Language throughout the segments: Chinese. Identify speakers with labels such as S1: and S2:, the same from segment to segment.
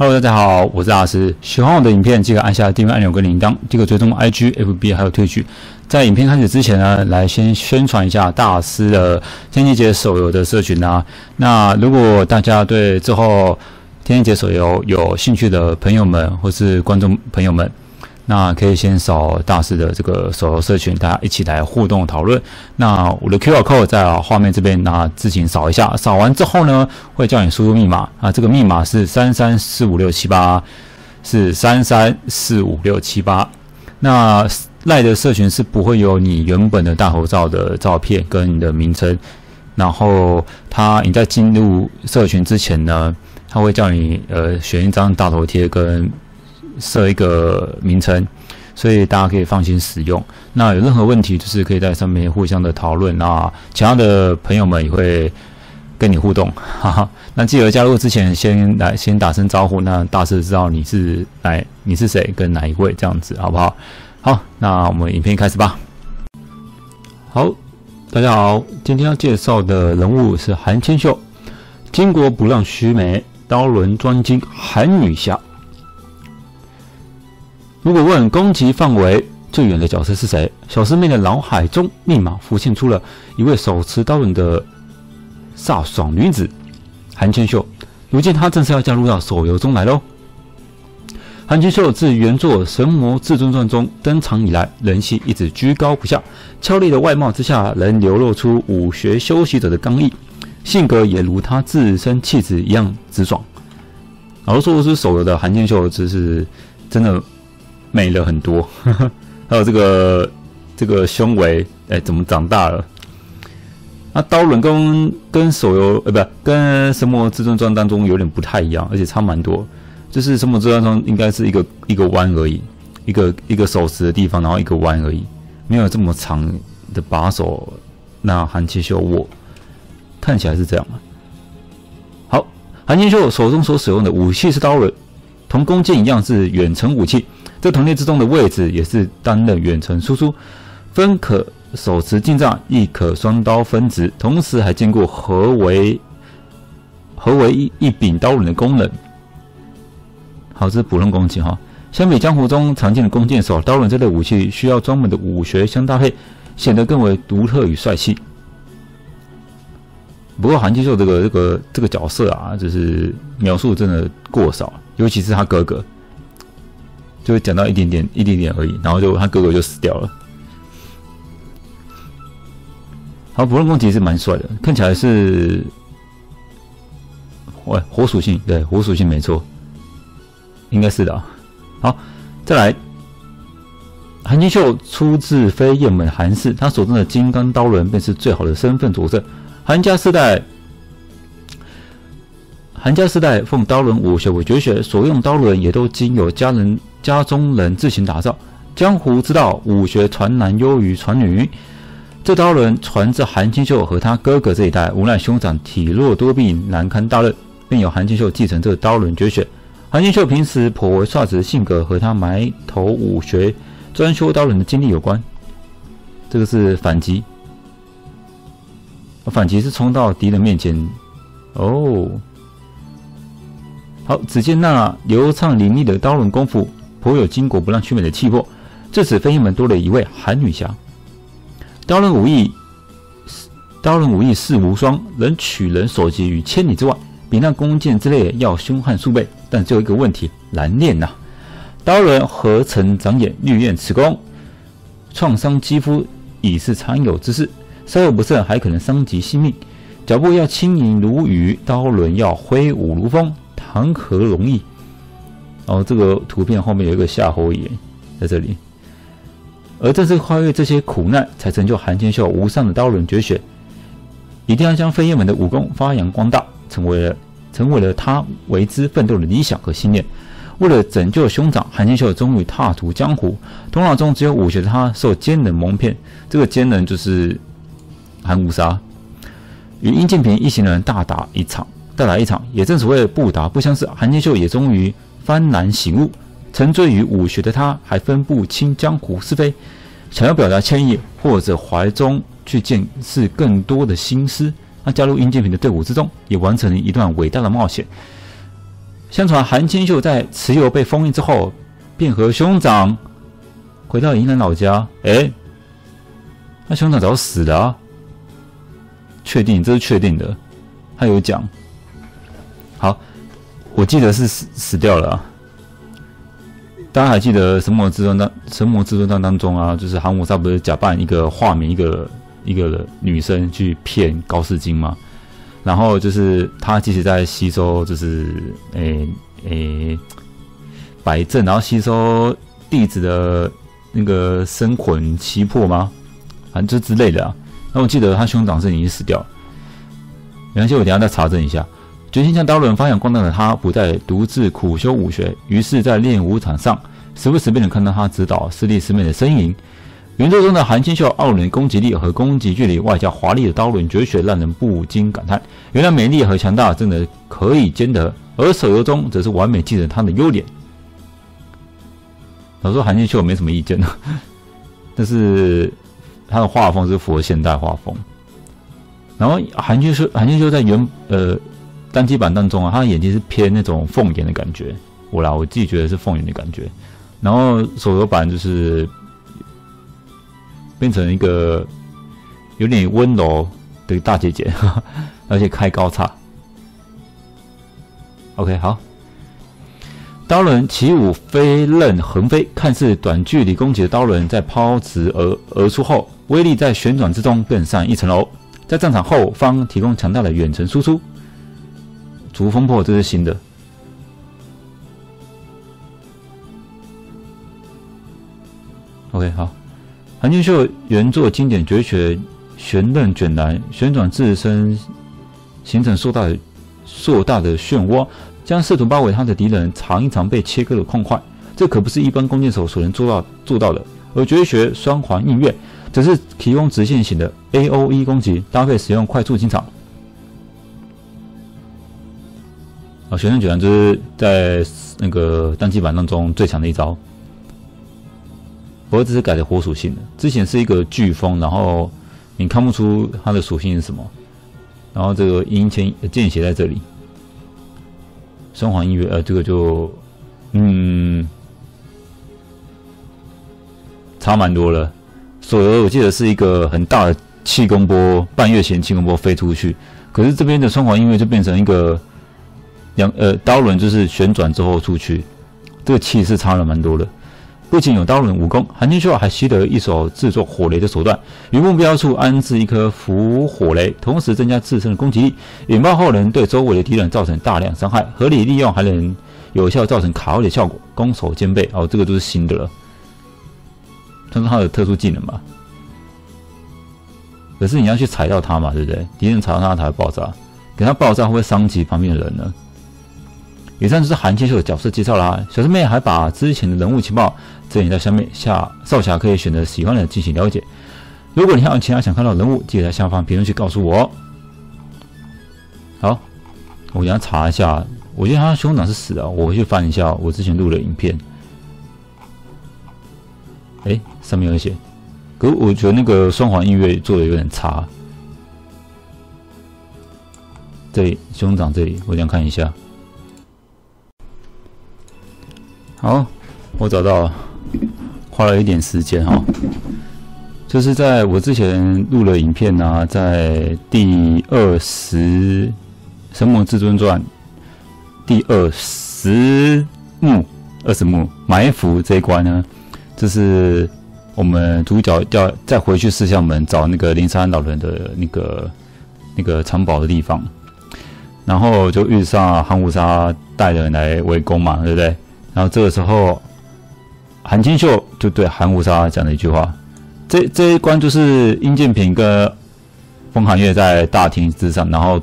S1: Hello，大家好，我是大师。喜欢我的影片，记得按下订阅按钮跟铃铛，记得追踪 IG、FB 还有推剧。在影片开始之前呢，来先宣传一下大师的天气节手游的社群啊。那如果大家对之后天气节手游有兴趣的朋友们，或是观众朋友们，那可以先扫大师的这个手游社群，大家一起来互动讨论。那我的 QR code 在画面这边，那自行扫一下。扫完之后呢，会叫你输入密码啊，这个密码是三三四五六七八，是三三四五六七八。那赖的社群是不会有你原本的大头照的照片跟你的名称，然后他你在进入社群之前呢，他会叫你呃选一张大头贴跟。设一个名称，所以大家可以放心使用。那有任何问题，就是可以在上面互相的讨论。那其他的朋友们也会跟你互动，哈哈。那记得加入之前，先来先打声招呼，那大师知道你是来你是谁，跟哪一位这样子，好不好？好，那我们影片开始吧。好，大家好，今天要介绍的人物是韩千秀，巾帼不让须眉，刀轮专精韩女侠。如果问攻击范围最远的角色是谁，小师妹的脑海中立马浮现出了一位手持刀刃的飒爽女子韩千秀。如今她正式要加入到手游中来喽。韩千秀自原作《神魔至尊传》中登场以来，人气一直居高不下。俏丽的外貌之下，能流露出武学修习者的刚毅，性格也如她自身气质一样直爽。老实说，是手游的韩千秀，只是真的。美了很多，还有这个这个胸围，哎，怎么长大了？那刀轮跟跟手游，呃，不，跟神魔至尊传当中有点不太一样，而且差蛮多。就是神魔至尊传应该是一个一个弯而已，一个一个手持的地方，然后一个弯而已，没有这么长的把手。那韩千秀握看起来是这样啊。好，韩千秀手中所使用的武器是刀轮，同弓箭一样是远程武器。这团队之中的位置也是担任远程输出，分可手持近战，亦可双刀分值，同时还兼顾合为合为一一柄刀刃的功能。好，这是普通攻击哈。相比江湖中常见的弓箭手，刀刃这类武器需要专门的武学相搭配，显得更为独特与帅气。不过韩七秀这个这个这个角色啊，就是描述真的过少，尤其是他哥哥。就会讲到一点点，一点点而已，然后就他哥哥就死掉了。好，普通攻击是蛮帅的，看起来是，喂，火属性，对，火属性没错，应该是的。啊好，再来，韩金秀出自飞燕门韩氏，他手中的金刚刀轮便是最好的身份佐证。韩家世代。韩家世代奉刀轮武学为绝学，所用刀轮也都经由家人家中人自行打造。江湖之道，武学传男优于传女。这刀轮传自韩清秀和他哥哥这一代，无奈兄长体弱多病，难堪大任，便由韩清秀继承这刀轮绝学。韩清秀平时颇为率直的性格，和他埋头武学、专修刀轮的经历有关。这个是反击，反击是冲到敌人面前，哦。好，只见那流畅凌厉的刀轮功夫，颇有巾帼不让须眉的气魄。至此，飞鹰门多了一位韩女侠。刀轮武艺，刀轮武艺势无双，能取人所及于千里之外，比那弓箭之类要凶悍数倍。但只有一个问题，难练呐。刀轮合成长眼，绿焰此功，创伤肌肤已是常有之事，稍有不慎还可能伤及性命。脚步要轻盈如雨，刀轮要挥舞如风。谈何容易？然后这个图片后面有一个夏侯爷在这里，而正是跨越这些苦难，才成就韩千秀无上的刀刃绝学。一定要将飞燕门的武功发扬光大，成为了成为了他为之奋斗的理想和信念。为了拯救兄长，韩千秀终于踏足江湖。头脑中只有武学的他，受奸人蒙骗。这个奸人就是韩无杀，与殷建平一行人大打一场。大打一场，也正所谓不打不相识。韩千秀也终于幡然醒悟，沉醉于武学的他，还分不清江湖是非，想要表达歉意，或者怀中去见识更多的心思。他加入殷建平的队伍之中，也完成了一段伟大的冒险。相传韩千秀在蚩尤被封印之后，便和兄长回到云南老家。哎，那兄长早死了啊！确定，这是确定的。他有讲。好，我记得是死死掉了。大家还记得《神魔至尊》当《神魔至尊当》当中啊，就是韩武杀不是假扮一个化名一个一个女生去骗高世金吗？然后就是他其实在吸收，就是诶诶摆阵，然后吸收弟子的那个生魂七魄吗？反正就之类的啊。那我记得他兄长是已经死掉了。没关系，我等下再查证一下。决心将刀轮发扬光大的他，不再独自苦修武学，于是，在练武场上，时不时便能看到他指导师弟师妹的身影。原作中的韩千秀傲人攻击力和攻击距离，外加华丽的刀轮绝学，让人不禁感叹：原来美丽和强大真的可以兼得。而手游中则是完美继承他的优点。老说，韩千秀没什么意见呢，但是他的画风是符合现代画风。然后韩千秀，韩千秀在原呃。单机版当中啊，他的眼睛是偏那种凤眼的感觉，我啦，我自己觉得是凤眼的感觉。然后手游版就是变成一个有点温柔的大姐姐，而且开高叉。OK，好，刀轮起舞飞刃横飞，看似短距离攻击的刀轮，在抛掷而而出后，威力在旋转之中更上一层楼，在战场后方提供强大的远程输出。逐风破，这是新的。OK，好。韩金秀原作经典绝学旋刃卷来，旋转自身形成硕大的硕大的漩涡，将试图包围他的敌人尝一尝被切割的痛快。这可不是一般弓箭手所能做到做到的。而绝学双环应月，则是提供直线型的 AOE 攻击，搭配使用快速进场。啊，旋转卷篮就是在那个单机版当中最强的一招，不过这是改的火属性的。之前是一个飓风，然后你看不出它的属性是什么，然后这个阴签见血在这里，双环音乐，呃，这个就嗯差蛮多了。所有我记得是一个很大的气功波，半月前气功波飞出去，可是这边的双环音乐就变成一个。两呃刀轮就是旋转之后出去，这个气势差了蛮多的。不仅有刀轮武功，韩金秀还习得一手制作火雷的手段，于目标处安置一颗伏火雷，同时增加自身的攻击力，引爆后能对周围的敌人造成大量伤害。合理利用还能有效造成卡位的效果，攻守兼备。哦，这个都是新的了，这是他的特殊技能吧？可是你要去踩到他嘛，对不对？敌人踩到他才会爆炸，给他爆炸会不会伤及旁边的人呢？以上就是韩千秀的角色介绍啦。小师妹还把之前的人物情报整理在下面，下少侠可以选择喜欢的进行了解。如果你还有其他想看到人物，记得在下方评论区告诉我。好，我等下查一下，我觉得他兄长是死的，我回去翻一下我之前录的影片。哎，上面有写，可我觉得那个双环音乐做的有点差。这里兄长这里，我想看一下。好，我找到了，花了一点时间哈，就是在我之前录了影片啊，在第二十《神魔至尊传》第二十幕、二十幕埋伏这一关呢，就是我们主角要再回去四象门找那个灵山老人的那个那个藏宝的地方，然后就遇上韩武沙带人来围攻嘛，对不对？然后这个时候，韩清秀就对韩无沙讲了一句话：“这这一关就是殷建平跟风寒月在大厅之上，然后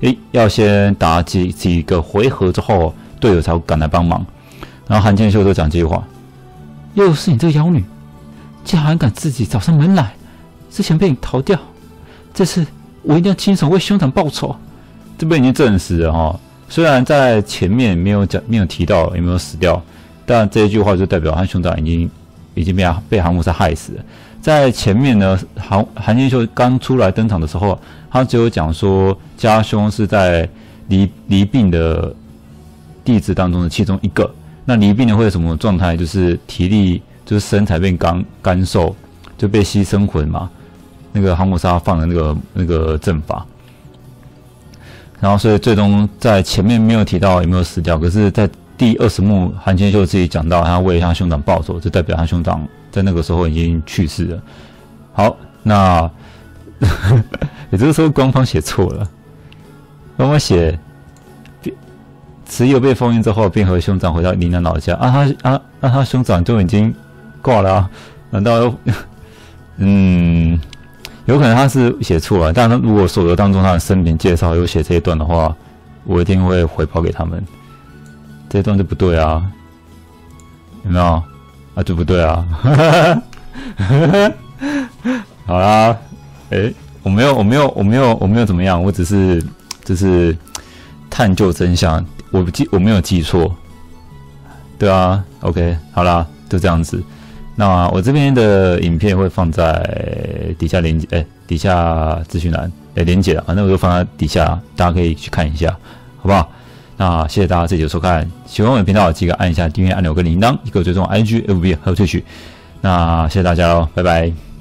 S1: 诶要先打几几个回合之后，队友才会赶来帮忙。”然后韩清秀就讲这句话：“又是你这个妖女，竟然敢自己找上门来！之前被你逃掉，这次我一定要亲手为兄长报仇。”这边已经证实了哈。虽然在前面没有讲，没有提到有没有死掉，但这一句话就代表他兄长已经已经被被韩武杀害死了。在前面呢，韩韩建秀刚出来登场的时候，他只有讲说家兄是在离离病的弟子当中的其中一个。那离病的会有什么状态？就是体力，就是身材变干干瘦，就被牺牲魂嘛。那个航母沙放的那个那个阵法，然后所以最终在前面没有提到有没有死掉，可是，在第二十幕韩千秀自己讲到他为他兄长报仇，就代表他兄长在那个时候已经去世了。好，那 也就是说官方写错了，官方写。持有被封印之后，便和兄长回到林南老家。啊，他啊，那他兄长就已经挂了啊，难道？嗯，有可能他是写错了。但是如果手游当中他的生平介绍有写这一段的话，我一定会回报给他们。这一段就不对啊，有没有？啊，就不对啊。好啦，哎，我没有，我没有，我没有，我没有怎么样，我只是，就是探究真相。我不记，我没有记错，对啊，OK，好啦，就这样子。那我这边的影片会放在底下连接，哎，底下资讯栏，哎，连接了，反正我就放在底下，大家可以去看一下，好不好？那谢谢大家这集的收看，喜欢我的频道记得按一下订阅按钮跟铃铛，一个追踪 IG、FB 还有萃取。那谢谢大家喽，拜拜。